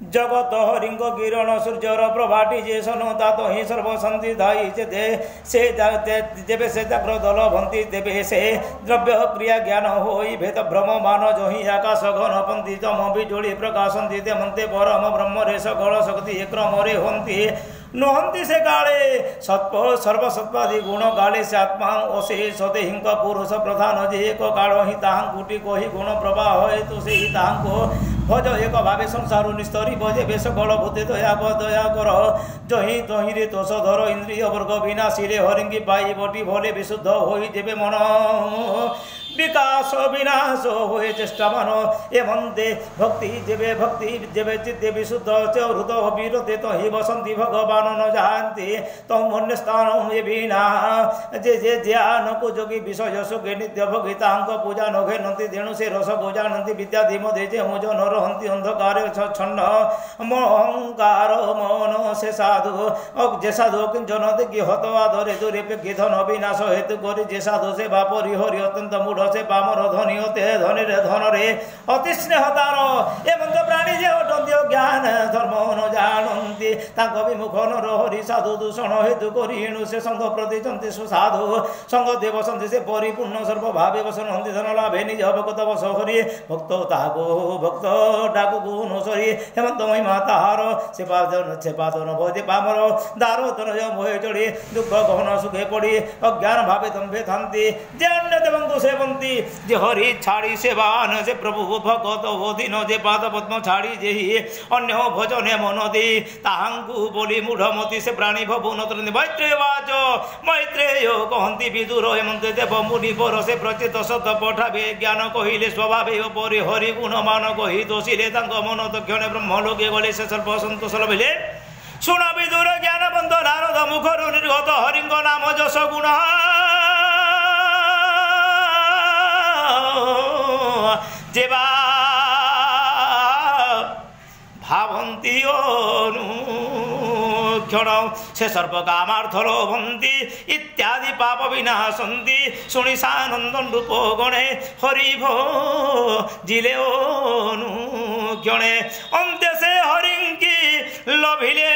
जगत हरिंग किरण सूर्यर प्रभाटी जे सन दात हि सर्वसन्धि धाई जे दे, से जेबे से जाग्र दल भंती देवे से द्रव्य क्रिया ज्ञान होइ भेद भ्रम मान जोहि, आकाश घन पन्ति तम बिजुली प्रकाशन्ति ते मन्ते परम ब्रह्म रे सकल शक्ति क्रम रे हन्ति। से काले सत्प सर्वसत्वादि गुण काले से आत्मा, ओसे सदेहिंक पुरुष प्रधान जे, एक काल हि ताहां गुटी कोहि गुण प्रवाह हेतु से ही ताहां को ভজ এক ভাবে সংসারু নিস্তরি ভজে বেশ বল ভূতে দয়া দয়া কর। জহি তহিরে তোষ ধর ইন্দ্রিয় বর্গ বিনাশীরে হরিঙ্গি পাই বটি ভোলে বিশুদ্ধ হই দেবে মন। বিকাশ বিনাশ হয়ে চেষ্টামান এ মন্দে ভক্তি যেবে ভক্তি যেবে চিত্তে বিশুদ্ধ হৃদ বিরতে তো হি বসন্তি ভগবান জানতি তমন্য স্থান এ বিনা। যে যে জ্ঞানকু যোগী বিষয় সুখে নিত্য ভোগী তাঙ্ক পূজা নঘে নন্তি তেণু সে রস গোজানন্তি বিদ্যা ধীম দে যে মুজ ন রহন্তি অন্ধকারে ছন্ন মহঙ্কার মন সে সাধু যে সাধু কিঞ্চন দেখি হত আদরে দূরে পেক্ষি ধন বিনাশ হেতু করি যে সাধু সে বাপরি হরি অত্যন্ত মূঢ় আছে বামর ধনী হতে ধনীরে ধনরে, অতি স্নেহ তার এমন তো প্রাণী যে অটন্তি জ্ঞান, ধর্ম জানন্তি তাঙ্ক বিমুখ নরহরি সাধু দূষণ হেতু করিণু, সে সঙ্গ প্রতিচন্তি সুসাধু, সঙ্গ দেব সন্তি সে পরিপূর্ণ সর্ব সর্বভাবে বসন্তি ধন লাভে নিজ অবগত বস হরি ভক্ত তাহাকু, ভক্ত ডাকুকু সরি। হেমন্ত মহিমা তাহার, সে পাদন সে পাদন বৈদে পামর দারো তনয় মহে চড়ি। দুঃখ গহন সুখে পড়ি অজ্ঞান ভাবে তম্ভে থান্তি। যে অন্য দেবঙ্কু সেবন্ত বন্দি যে হরি ছাড়ি সেবান সে প্রভু ভগত অধীন, যে পাদ পদ্ম ছাড়ি যেহি অন্য ভজনে মন দি তাহাঙ্কু বলি মূঢ়মতি সে প্রাণী ভবু নতরন্দি মৈত্রেয় বাচ, মৈত্রেয় কহন্তি বিদুর, হেমন্তে দেব মুনি বর, সে প্রচিত শব্দ পঠাবে, জ্ঞান কহিলে স্বভাবে পরে হরি গুণ মান কহি দোষিলে তাঙ্ক মন তক্ষণে ব্রহ্ম লোকে গলে সে সর্ব সন্তোষ লভিলে শুণ বিদুর জ্ঞান বন্ধ নারদ মুখর নির্গত হরিঙ্গ নাম যশ গুণ যেবা ভাবন্তি অনুক্ষণ সে সর্বকামার্থ ইত্যাদি পাপ বিনাশন্তি শুনি সানন্দ রূপ গণে হরিভ, জিলে অনুক্ষণে, অন্তে সে হরিঙ্কি লভিলে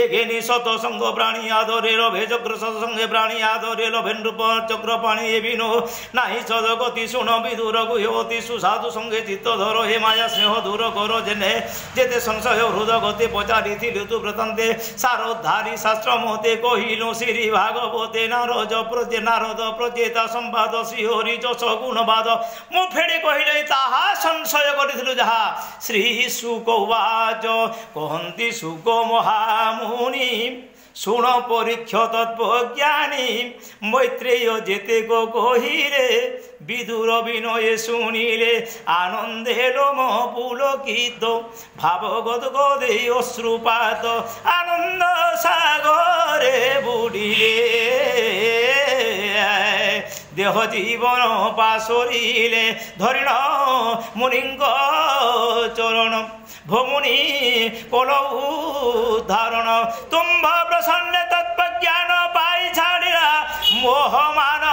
এ ঘেনি শত সঙ্গ প্রাণী আদরে রভে চক্র, শত সঙ্গে প্রাণী আদরে লভেন রূপ চক্র পাণী এ বিনু। নাহি সদগতি শুণ বিদুর গুহতি সুসাধু সঙ্গে চিত্ত ধর, হে মায়া স্নেহ দূর কর জেনে। যেতে সংশয় হৃদগতে পচারিছিল তু প্রতন্তে সারোদ্ধারী শাস্ত্র মতে কহিল, শ্রী ভাগবতে নারদ প্রচে নারদ প্রচেতা সম্বাদ শ্রীহরি যশ গুণবাদ মু ফেড়ে কহিল, তাহা সংশয় করিছিল যাহা। শ্রী সুক কহন্তি সুক মহামু মুনি শুণ পরীক্ষ তৎপজ্ঞানী মৈত্রেয় যেতে গো গহিরে বিদুর বিনয়ে শুনিলে আনন্দে লোম পুলকিত, ভাবগত গদে অশ্রুপাত, আনন্দ সাগরে বুড়িলে দেহ জীবন পাশরিলে ধরিণ মুনিঙ্গ চরণ। ভমুনি কলৌ ধারণ তুম্ভ প্রসন্ন তত্ত্বজ্ঞান পাই ছাড়িলা মোহমান।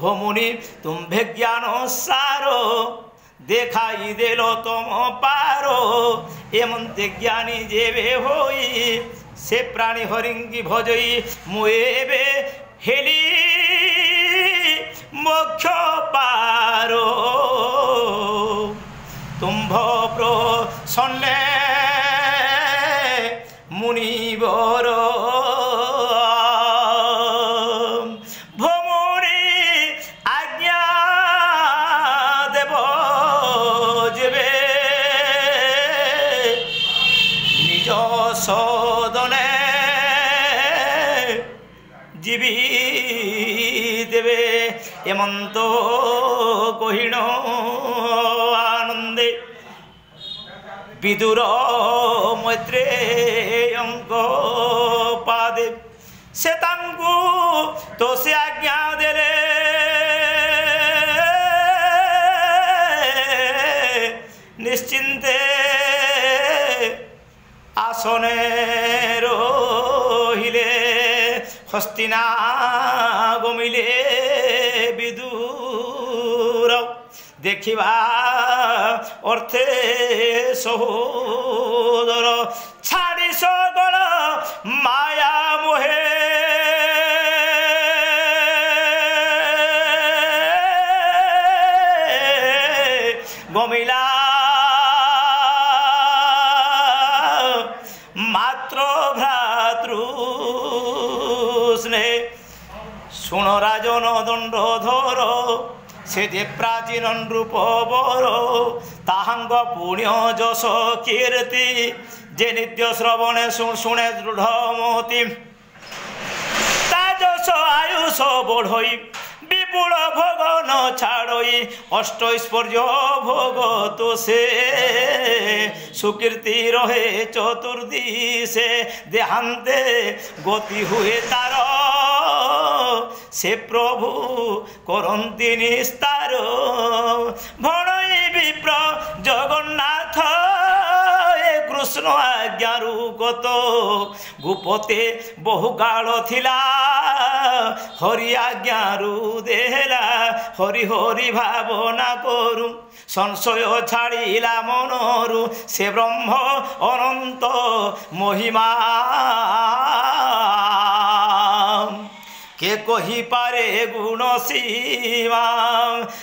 ভমুনি তুম্ভে জ্ঞান সার দেখাই দেল তম পারো। এমন্তে জ্ঞানী যেবে হই সে প্রাণী হরিঙ্গি ভজই মুয়েবে হেলি মোক্ষ পারো। তুম্ভ প্রসন্নে জীবী দেবে। এমন্ত কহিণ আনন্দে বিদুর মৈত্রেয়ঙ্ক পাদে, সে তাঙ্কু তো সে আজ্ঞা দেলে। নিশ্চিন্তে আসনে হস্তিনা গমিলে বিদূর। দেখিবা অর্থে সহোদর। ছাড়ি সগল মায়া মোহে। গমিলা মাত্র ভ্রাতৃ শুণ রাজন দণ্ড ধর, সে যে প্রাচীন রূপ বর তাহাঙ্গ পুণ্য যশ কীর্তি, যে নিত্য শ্রবণে শুনে দৃঢ় মতি। তা আয়ুষ বঢ়ই, বিপুল ভোগ ছাড়ই অষ্টৈশ্বর্য ভোগ তো সে সুকীর্তি রহে চতুর্দিশে, দেহান্তে গতি হুয়ে তার ସେ ପ୍ରଭୁ କରନ୍ତି ନିସ୍ତାର ଭଣଇ ବିପ୍ର ଜଗନ୍ନାଥ କୃଷ୍ଣ ଆଜ୍ଞାରୁ ଗତ ଗୁପତେ ବହୁ କାଳ ଥିଲା হরি আজ্ঞারু দেহেলা হরি হরি ভাবনা করু সংশয় ছাড়িলা মনরু সে ব্রহ্ম অনন্ত মহিমা কে কহিপারে গুণ সীমা?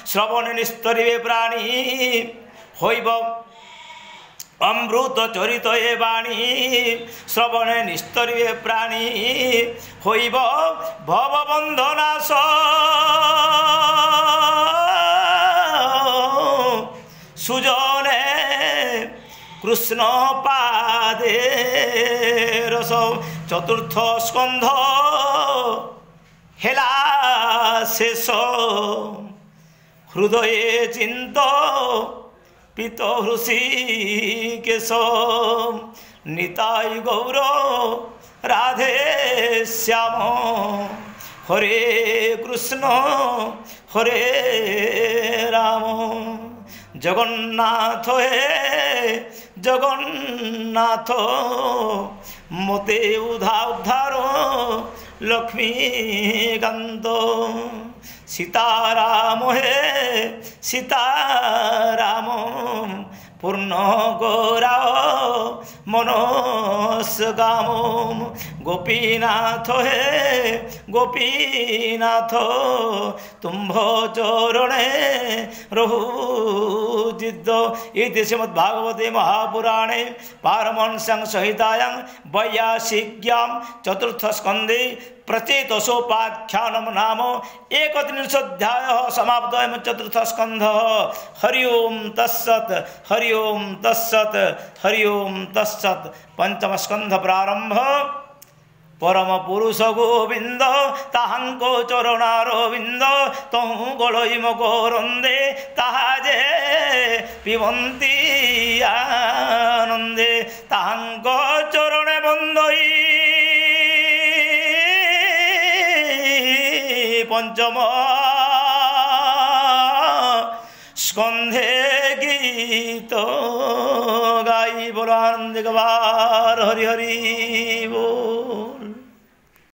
শ্রবণ নিস্তরিবে প্রাণী, হইব অমৃত চরিত এ বাণী। শ্রবণে নিস্তরিবে প্রাণী, হইব ভববন্ধনাশ। সুজনে কৃষ্ণ পাদে রস, চতুর্থ স্কন্ধ। হেলা শেষ হৃদয়ে চিন্ত, পিত কেশ, নিতাই গৌর, রাধে শ্যাম, হরে কৃষ্ণ, হরে রাম। জগন্নাথ হে, জগন্নাথ, মতে উধা উদ্ধার লক্ষ্মীকান্ত সীতারাম হে সীতারাম পূর্ণ গোরাও मनोस्गामो गोपीनाथ हे गोपीनाथो तुम्भो चोरणे रहुजिद्द इति श्रीमद्भागवते महापुराणे पारमहंस्यां संहितायां वैयासिक्यां चतुर्थस्कन्धे प्रचेतसोपाख्यानम नाम एक अध्याय समाप्त एम चतुर्थ स्कंध हरिओं तस्सत हरिओं तस्सत हरिओं तस् हरि ओम तत्सत पंचम स्कंध प्रारंभ পরম পুরুষ গোবিন্দ তাহাঙ্ক চরণারবিন্দ তহু গড়ই মকরন্দে তাহা যে পিবন্তি আনন্দে তাহাঙ্ক চরণে বন্দই পঞ্চম স্কন্ধে গীত গাই বলো আনন্দে গবার হরি হরি।